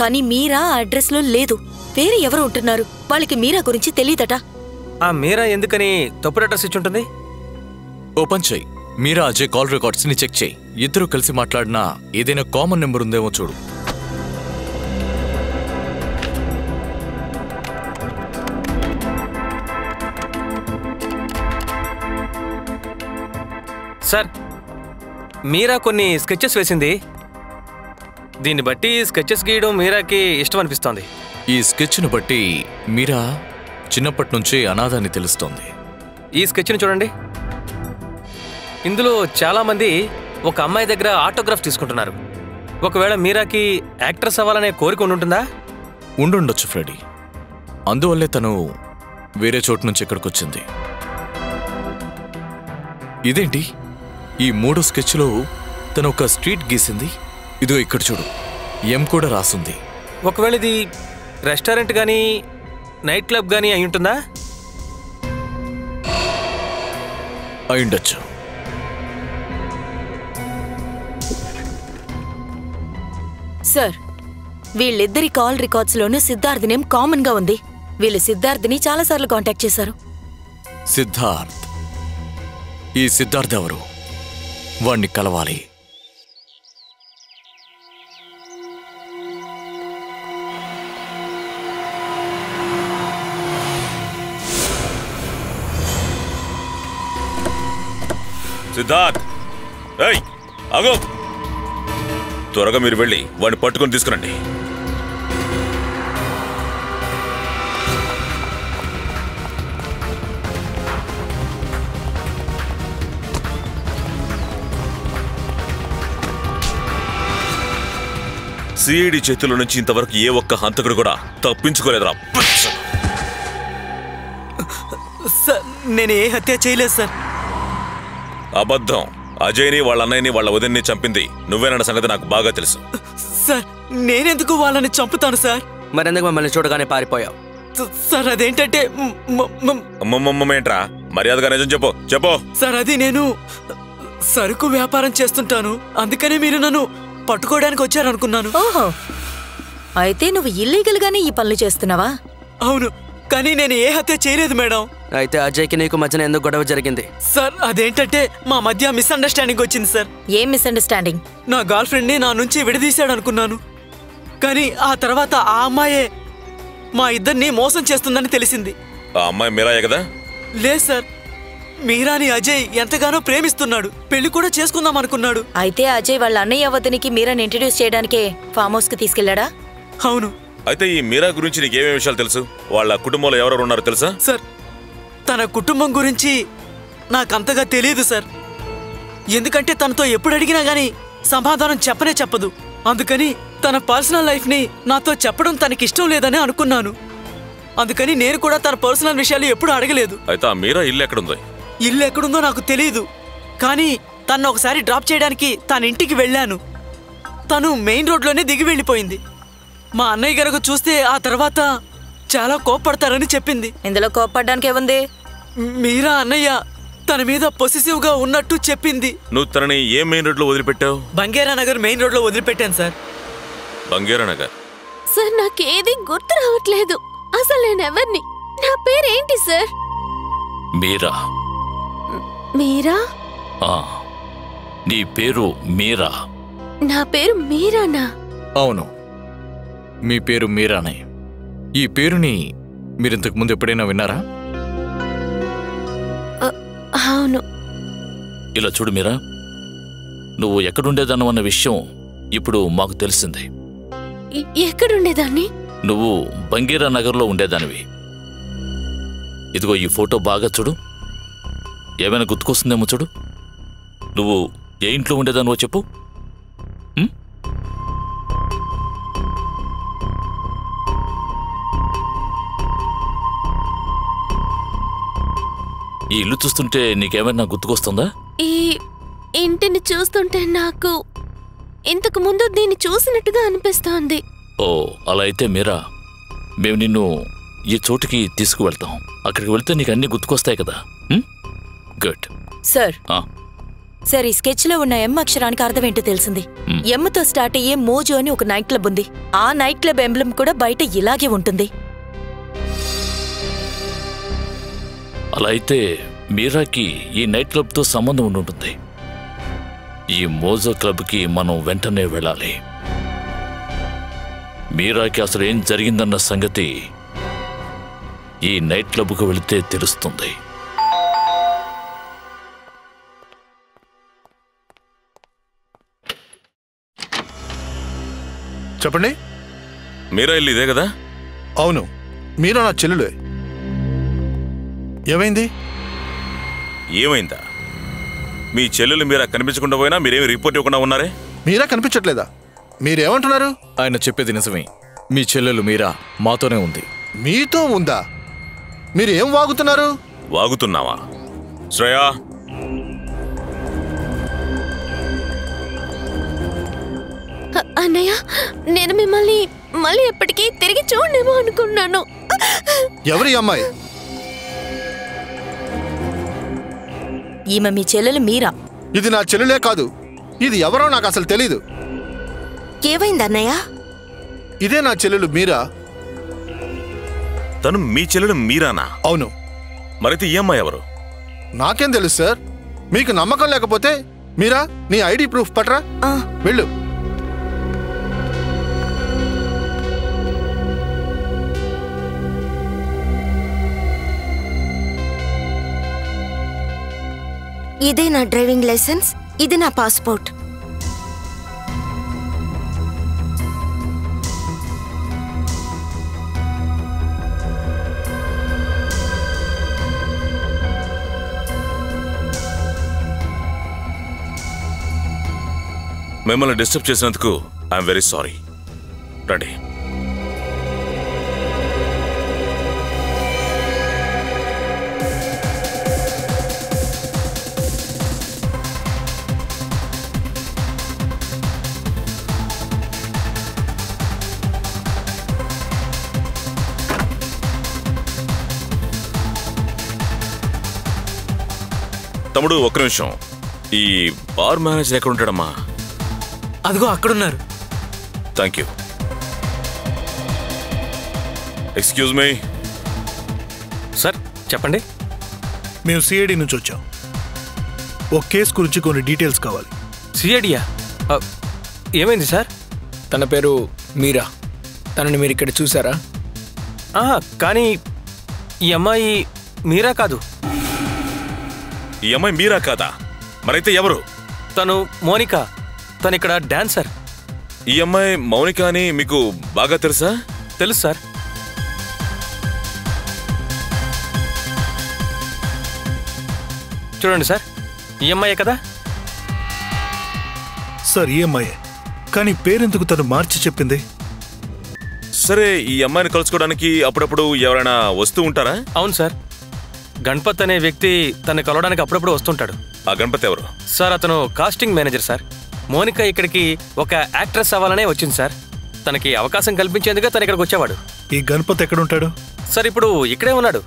కానీ మీరా ఆ అడ్రస్లో లేదు. వేరే ఎవరు ఉంటున్నారు. వాళ్ళకి మీరా గురించి తెలియదట. ఆ మీరా ఎందుకని తప్పుడు అడ్రస్ ఇచ్చి ఉంటుంది? ఓపెన్ చెయ్యి మీరా అజయ్ కాల్ రికార్డ్స్ని చెక్ చేయి. ఇద్దరు కలిసి మాట్లాడినా ఏదైనా కామన్ నెంబర్ ఉందేమో చూడు. సార్ మీరా కొన్ని స్కెచెస్ వేసింది. దీన్ని బట్టి స్కెచెస్ గీయడం మీరాకి ఇష్టం అనిపిస్తోంది. ఈ స్కెచ్ను బట్టి మీరా చిన్నప్పటి నుంచే అనాథాన్ని తెలుస్తోంది. ఈ స్కెచ్ని చూడండి. ఇందులో చాలామంది ఒక అమ్మాయి దగ్గర ఆటోగ్రాఫ్ తీసుకుంటున్నారు. ఒకవేళ మీరాకి యాక్ట్రెస్ అవ్వాలనే కోరిక ఉండుంటుందా? ఉండుండొచ్చు ఫ్రెడీ. అందువల్లే తను వేరే చోటు నుంచి ఇక్కడికి వచ్చింది ఇదేంటి? ఈ మూడో స్కెచ్లో తను ఒక స్ట్రీట్ గీసింది. ఇదో ఇక్కడ చూడు. ఎం కూడా రాసుంది. ఒకవేళ ఇది రెస్టారెంట్ కానీ నైట్ క్లబ్ కానీ అయి ఉంటుందా అయిండొచ్చు సార్ వీళ్ళిద్దరి కాల్ రికార్డ్స్ లోనూ సిద్ధార్థ్ నేమ్ కామన్గా ఉంది. వీళ్ళు సిద్ధార్థ్ని చాలాసార్లు కాంటాక్ట్ చేశారు. సిద్ధార్థ్. ఈ సిద్ధార్థ్ ఎవరు? వాణ్ణి కలవాలి. సిద్ధార్థ్. ఏయ్ అగో త్వరగా మీరు వెళ్ళి వాడిని పట్టుకొని తీసుకురండి. సిఐడి చేతుల నుంచి ఇంతవరకు ఏ ఒక్క హంతకుడు కూడా తప్పించుకోలేదురా. సార్ నేను ఏ హత్య చేయలేదు సార్. అబద్ధం. అజయ్ని వాళ్ళ అన్నయ్యని వాళ్ళ వదిన్ని చంపింది. నువ్వేనన్న సంగతి నాకు బాగా తెలుసు. సార్ నేనెందుకు వాళ్ళని చంపుతాను సార్? మరెందుకు మమ్మల్ని చూడగానే పారిపోయావు? సార్ అదేంటంటే అమ్మమ్మమ్మేంట్రా? మర్యాదగా నిజం చెప్పు. చెప్పు. సార్ అది నేను సరుకు వ్యాపారం చేస్తుంటాను. అందుకనే మీరు నన్ను పట్టుకోవడానికి వచ్చారనుకున్నాను. ఓహో. అయితే నువ్వు ఇల్లీగల్ గానే ఈ పనులు చేస్తున్నావా? అవును. కానీ నేను ఏ హత్య చేయలేదు మేడం. అయితే అజయ్కి నీకు మధ్యన ఎందుకు గొడవ జరిగింది? సార్ అదేంటంటే మా మధ్య మిస్అండర్స్టాండింగ్ వచ్చింది సార్. ఏం మిస్అండర్స్టాండింగ్ నా గర్ల్ ఫ్రెండ్ని నా నుంచి విడదీశాడు అనుకున్నాను కానీ ఆ తర్వాత ఆ అమ్మాయే మా ఇద్దరిని మోసం చేస్తుందని తెలిసింది. ఆ అమ్మాయి మీరాయే కదా? లేదు సార్. మీరాని అజయ్ ఎంతగానో ప్రేమిస్తున్నాడు. పెళ్ళి కూడా చేసుకుందాం అనుకున్నాడు. అయితే అజయ్ వాళ్ళ అన్నయ్య వద్దనికి మీరాని ఇంట్రడ్యూస్ చేయడానికే ఫామ్ హౌస్కి తీసుకెళ్ళాడా అవును. అయితే ఈ మీరా గురించి నీకేమేమి విషయాలు తెలుసు? వాళ్ళ కుటుంబంలో ఎవరెవరు ఉన్నారో తెలుసా? సార్ తన కుటుంబం గురించి నాకంతగా తెలియదు సార్. ఎందుకంటే తనతో ఎప్పుడు అడిగినా గానీ సమాధానం చెప్పనే చెప్పదు. అందుకని తన పర్సనల్ లైఫ్ని నాతో చెప్పడం తనకి ఇష్టం లేదని అనుకున్నాను. అందుకని నేను కూడా తన పర్సనల్ విషయాలు ఎప్పుడు అడగలేదు. అయితే ఆ మీరా ఇల్లు ఎక్కడుంది? ఇల్లు ఎక్కడుందో నాకు తెలియదు కానీ తను ఒకసారి డ్రాప్ చేయడానికి తన ఇంటికి వెళ్ళాను. తను మెయిన్ రోడ్లోనే దిగి వెళ్ళిపోయింది. మా అన్నయ్య గనక చూస్తే ఆ తర్వాత చాలా కోప్పడతారని చెప్పింది. ఇందులో కోప్పడ్డానికి ఏముంది? మీరా అన్నయ్య తన మీద పొసెసివ్గా ఉన్నట్టు చెప్పింది. నువ్వు తనని ఏ మెయిన్ రోడ్లో వదిలిపెట్టావు? బంగేరా నగర్ మెయిన్ రోడ్లో వదిలిపెట్టాను సార్. బంగేరా నగర్? సార్ నాకేది గుర్తు రావట్లేదు. అసలు నేను ఎవరిని? నా పేరేంటి సార్? మీరా. మీరా? ఆ, నీ పేరు మీరా. నా పేరు మీరానా? అవును. మీ పేరు మీరానే. ఈ పేరుని మీరింతకు ముందు ఎప్పుడైనా విన్నారా? అవును. ఇలా చూడు మీరా. నువ్వు ఎక్కడుండేదాను అన్న విషయం ఇప్పుడు మాకు తెలిసింది. ఎక్కడుండేదాన్ని? నువ్వు బంగీరా నగర్లో ఉండేదానివి. ఇదిగో ఈ ఫోటో బాగా చూడు. ఏమైనా గుర్తుకొస్తుందేమో చూడు. నువ్వు ఏ ఇంట్లో ఉండేదానివో చెప్పు. ఈ ఇల్లు చూస్తుంటే నీకేమైనా గుర్తుకొస్తుందా? ఈ ఇంటిని చూస్తుంటే నాకు ఇంతకు ముందు దీన్ని చూసినట్టుగా అనిపిస్తోంది. ఓ అలా అయితే మీరా? మేము నిన్ను ఈ చోటుకి తీసుకువెళ్తాం. అక్కడికి వెళ్తే నీకు అన్నీ గుర్తుకొస్తాయి కదా? Good sir. ఆ, సార్ ఈ స్కెచ్లో ఉన్న ఎం అక్షరానికి అర్థం ఏంటో తెలిసింది. ఎమ్తో స్టార్ట్ అయ్యే మోజు అని ఒక నైట్ క్లబ్ ఉంది. ఆ నైట్ క్లబ్ ఎంబ్లం కూడా బయట ఇలాగే ఉంటుంది. అలా అయితే మీరాకి ఈ నైట్ క్లబ్తో సంబంధం ఉండి ఉంటుంది. ఈ మోజో క్లబ్కి మనం వెంటనే వెళ్ళాలి. మీరాకి అసలు ఏం జరిగిందన్న సంగతి ఈ నైట్ క్లబ్కు వెళితే తెలుస్తుంది. చెప్పండి. మీరా ఇల్లు ఇదే కదా? అవును. మీరా నా చెల్లెలే. ఏమైంది? ఏమైందా? మీ చెల్లెలు మీరా కనిపించకుండా పోయినా మీరేమి రిపోర్ట్ ఇవ్వకుండా ఉన్నారే? మీరా కనిపించట్లేదా? మీరేమంటున్నారు? ఆయన చెప్పేది నిజమే. మీ చెల్లెలు మీరా మాతోనే ఉంది. మీతో ఉందా? మీరు ఏం వాగుతున్నారు? వాగుతున్నావా? శ్రేయా! అన్నయ్య నేను మిమ్మల్ని మళ్ళీ ఎప్పటికీ తిరిగి చూడనేమో అనుకున్నాను. ఎవరి అమ్మాయి? ఈమె మీ చెల్లెలు మీరా? ఇది నా చెల్లెలే కాదు. ఇది ఎవరో నాకు అసలు తెలీదు. ఏమైంది అన్నయ్య? ఇదే నా చెల్లెలు మీరా? తను మీ చెల్లెలు మీరానా? అవును. మరైతే ఈ అమ్మాయి ఎవరు? నాకేం తెలుసు సార్? మీకు నమ్మకం లేకపోతే మీరా? నీ ఐడి ప్రూఫ్ పట్రా? వెళ్ళు. ఇదే నా డ్రైవింగ్ లైసెన్స్ ఇది నా పాస్పోర్ట్. మిమ్మల్ని డిస్టర్బ్ చేసినందుకు ఐఎమ్ వెరీ సారీ. రండి. తమ్ముడు ఒక్క నిమిషం. ఈ బార్ మేనేజర్ ఎక్కడ ఉంటాడమ్మా అదిగో అక్కడున్నారు. Thank you excuse me. Sir చెప్పండి. మేము సిఐడి నుంచి వచ్చాం. ఒక కేసు గురించి కొన్ని డీటెయిల్స్ కావాలి. సిఐడియా ఏమైంది సార్? తన పేరు మీరా. తనని మీరు ఇక్కడ చూసారా? ఆహా, కానీ ఈ అమ్మాయి మీరా కాదు. ఈ అమ్మాయి మీరా కాదా? మరైతే ఎవరు? తను మోనిక. తను ఇక్కడ డాన్సర్. ఈ అమ్మాయి మౌనిక అని మీకు బాగా తెలుసా? తెలుసు సార్. చూడండి సార్ ఈ అమ్మాయే కదా? సార్ ఈఎంఐ కానీ పేరెందుకు తను మార్చి చెప్పింది? సరే ఈ అమ్మాయిని కలుసుకోవడానికి అప్పుడప్పుడు ఎవరైనా వస్తూ ఉంటారా? అవును సార్. గణపత్ అనే వ్యక్తి తను కలవడానికి అప్పుడప్పుడు వస్తుంటాడు. ఆ గణపతి ఎవరు? సార్ అతను కాస్టింగ్ మేనేజర్ సార్. మోనిక ఇక్కడికి ఒక యాక్ట్రెస్ అవ్వాలనే వచ్చింది సార్. తనకి అవకాశం కల్పించేందుకే తను ఇక్కడికి వచ్చేవాడు. ఈ గణపతి ఎక్కడుంటాడు? సార్ ఇప్పుడు ఇక్కడే ఉన్నాడు.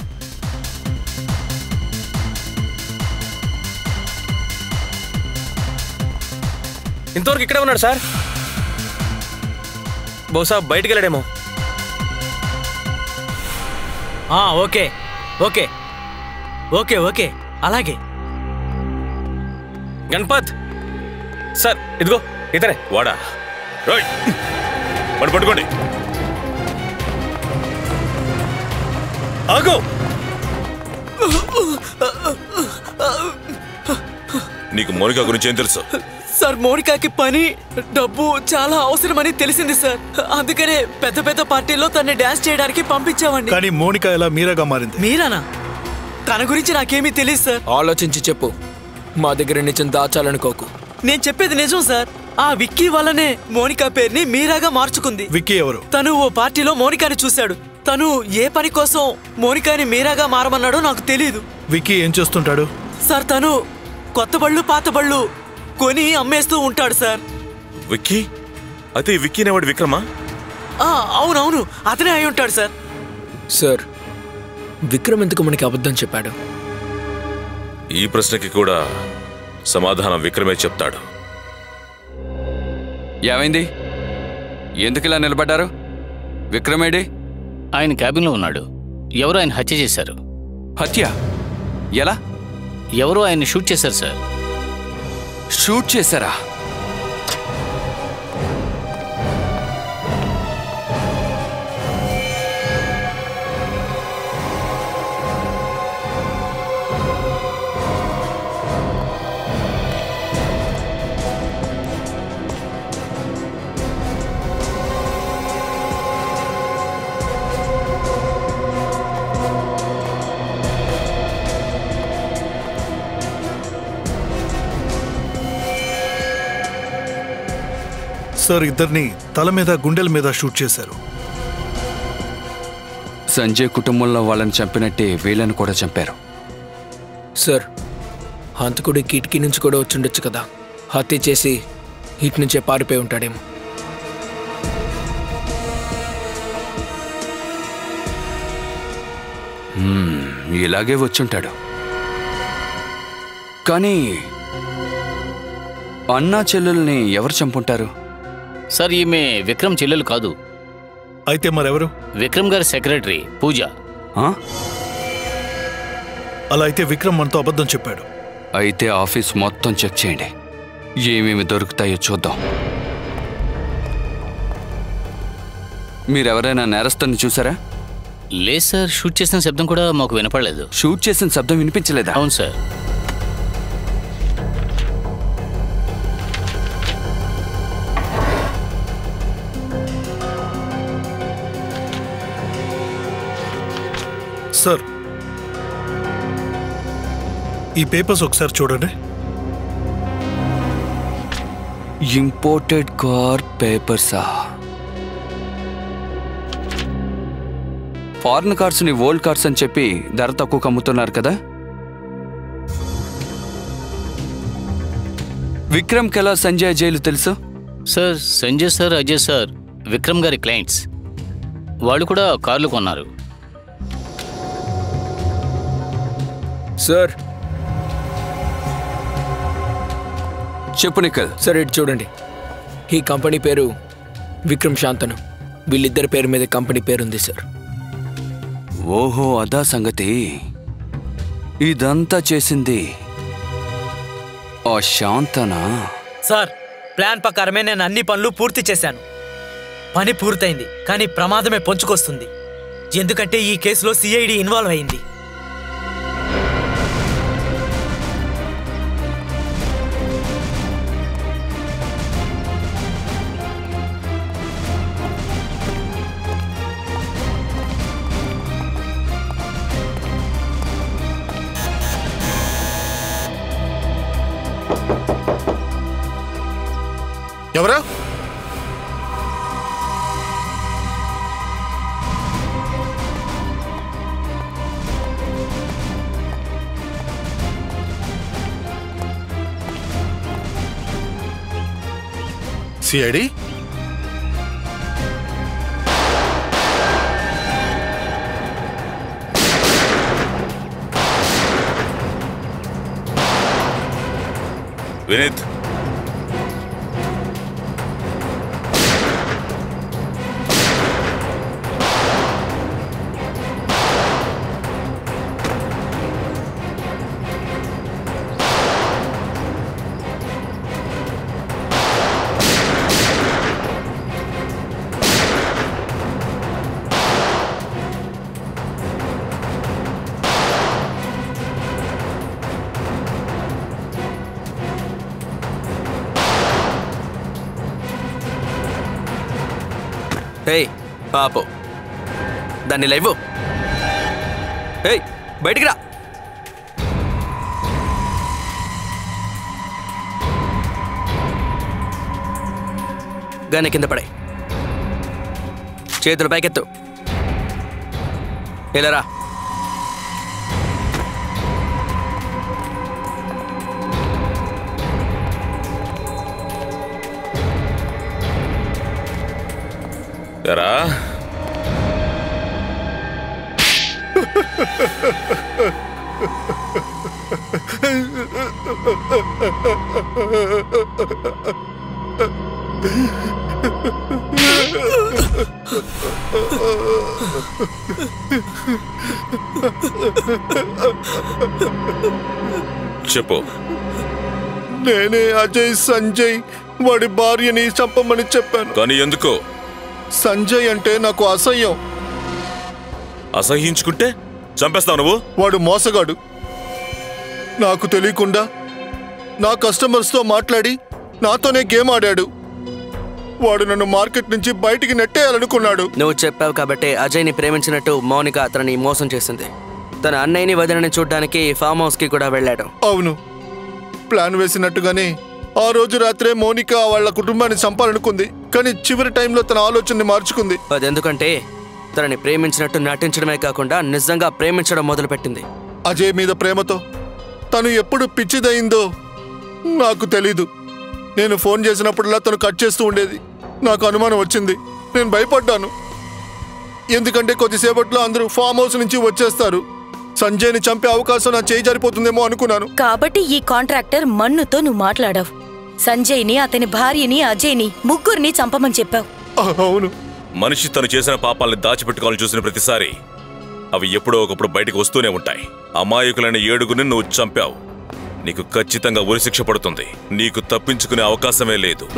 ఇంతవరకు ఇక్కడే ఉన్నాడు సార్. బహుశా బయటికి వెళ్ళాడేమో. ఆ, ఓకే. ఓకే. Okay okay. అలాగే. గణపత్! సార్ ఇదిగో ఇతనే. వాడా. రోయ్! పడు పట్టుకోండి. ఆగు! నీకు మౌనిక గురించి ఏం తెలుసు? సార్ మోనికాకి పని డబ్బు చాలా అవసరమని తెలిసింది సార్. అందుకనే పెద్ద పెద్ద పార్టీల్లో తన్ని డాన్స్ చేయడానికి పంపించామండి. కానీ మోనిక ఎలా మీరాగా మారింది? మీరానా? తన గురించి నాకేమీ తెలియదు సార్. ఆలోచించి చెప్పు. మా దగ్గర నిజం దాచాలనుకోకు. నేను చెప్పేది నిజం సార్. ఆ విక్కీ వల్లనే మోనికా పేరుని మీరాగా మార్చుకుంది. విక్కీ ఎవరు? తను ఓ పార్టీలో మోనికాని చూశాడు. తను ఏ పని కోసం మోనికాని మీరాగా మారమన్నాడో నాకు తెలియదు విక్కీ ఏం చేస్తుంటాడు? సార్ తను కొత్త బళ్ళు పాత బళ్ళు కొని అమ్మేస్తూ ఉంటాడు సార్. విక్కీ? అయితే ఈ విక్కీ అనేవాడు విక్రమా? ఆ, అవునవును. అతనే అయి ఉంటాడు సార్. సార్ విక్రమ్ ఎందుకు మనకి అబద్ధం చెప్పాడు? ఈ ప్రశ్నకి కూడా సమాధానం విక్రమే చెప్తాడు. ఏమైంది? ఎందుకు ఇలా నిలబడ్డారు? విక్రమేడి? ఆయన క్యాబిన్లో ఉన్నాడు. ఎవరో ఆయన హత్య చేశారు. హత్య? ఎలా? ఎవరో ఆయన షూట్ చేశారు సార్. షూట్ చేశారా? సార్ ఇద్దరిని తల మీద గుండెల మీద షూట్ చేశారు. సంజయ్ కుటుంబంలో వాళ్ళని చంపినట్టే వీళ్ళని కూడా చంపారు. సార్ హంతకుడి కిటికీ నుంచి కూడా వచ్చుండొచ్చు కదా. హత్య చేసి ఇటు నుంచే పారిపోయి ఉంటాడేమో. ఇలాగే వచ్చుంటాడు. కానీ అన్నా చెల్లెల్ని ఎవరు చంపుంటారు? సార్ ఈమె విక్రమ్ చెల్లెలు కాదు. అయితే మరెవరు? విక్రమ్ గారి సెక్రటరీ పూజ. అలా అయితే విక్రమ్ మనతో అబద్ధం చెప్పాడు. అయితే ఆఫీస్ మొత్తం చెక్ చేయండి. ఏమేమి దొరుకుతాయో చూద్దాం. మీరెవరైనా నేరస్తుని చూసారా? లేదు సార్ షూట్ చేసిన శబ్దం కూడా మాకు వినపడలేదు. షూట్ చేసిన శబ్దం వినిపించలేదా? అవును సార్. సార్. ఈ పేపర్స్ ఒకసారి చూడండి. ఇంపోర్టెడ్ కార్ పేపర్సా? ఫారిన్ కార్స్ని ఓల్డ్ కార్స్ అని చెప్పి ధర తక్కువకు అమ్ముతున్నారు కదా? విక్రమ్ కెలా సంజయ్ జైలు తెలుసు? Sir Sanjay sir Ajay sir Vikram గారి క్లయింట్స్. వాళ్ళు కూడా కార్లు కొన్నారు. సార్. చెప్పు నిఖిల్. సార్ ఇటు చూడండి. ఈ కంపెనీ పేరు విక్రమ్ శాంతను. వీళ్ళిద్దరి పేరు మీద కంపెనీ పేరుంది సార్. ఓహో అదా సంగతి. ఇదంతా చేసింది ఆ శాంతనా? సార్ ప్లాన్ ప్రకారమే నేను అన్ని పనులు పూర్తి చేశాను. పని పూర్తయింది కానీ ప్రమాదమే పొంచుకొస్తుంది. ఎందుకంటే ఈ కేసులో సిఐడి ఇన్వాల్వ్ అయింది. ఎవరా సిఐడి వినీత్ ఏయ్ పాపు. దాన్ని లైవ్ ఏయ్ బయటికి రా. గాని కింద పడే చేతులు పైకెత్తు. ఇలా రా. ఎరా చెప్పు. నేనే అజయ్ సంజయ్ వాడి భార్యని చంపమని చెప్పాను. కానీ ఎందుకు? సంజయ్ అంటే నాకు అసహ్యం. అసహించుకుంటే చంపేస్తావు నువ్వు? వాడు మోసగాడు. నాకు తెలియకుండా నా కస్టమర్స్తో మాట్లాడి నాతోనే గేమ్ ఆడాడు. వాడు నన్ను మార్కెట్ నుంచి బయటికి నెట్టేయాలనుకున్నాడు. నువ్వు చెప్పావు కాబట్టి అజయ్ని ప్రేమించినట్టు మౌనిక అతనిని మోసం చేసింది. తన అన్నయ్యని వదినని చూడ్డానికి ఫామ్ హౌస్కి కూడా వెళ్ళాడు. అవును. ప్లాన్ వేసినట్టుగానే ఆ రోజు రాత్రే మోనిక వాళ్ళ కుటుంబాన్ని చంపాలనుకుంది. కానీ చివరి టైంలో తన ఆలోచనని మార్చుకుంది. అది ఎందుకంటే తనని ప్రేమించినట్టు నటించడమే కాకుండా నిజంగా ప్రేమించడం మొదలుపెట్టింది. అజయ్ మీద ప్రేమతో తను ఎప్పుడు పిచ్చిదయిందో నాకు తెలీదు. నేను ఫోన్ చేసినప్పుడల్లా తను కట్ చేస్తూ ఉండేది. నాకు అనుమానం వచ్చింది. నేను భయపడ్డాను. ఎందుకంటే కొద్దిసేపట్లో అందరూ ఫామ్ హౌస్ నుంచి వచ్చేస్తారు. సంజయ్ని చంపే అవకాశం నా చేయి జారిపోతుందేమో అనుకున్నాను. కాబట్టి ఈ కాంట్రాక్టర్ మన్నుతో నువ్వు మాట్లాడావు. సంజయ్ని అతని భార్యని అజయ్ని ముగ్గురిని చంపమని చెప్పావు. అవును. మనిషి తను చేసిన పాపాలని దాచిపెట్టుకోవాలని చూసిన ప్రతిసారి అవి ఎప్పుడో ఒకప్పుడు బయటకు వస్తూనే ఉంటాయి. అమాయకులైన ఏడుగురిని నువ్వు చంపావు. నీకు ఖచ్చితంగా ఉరిశిక్ష పడుతుంది. నీకు తప్పించుకునే అవకాశమే లేదు.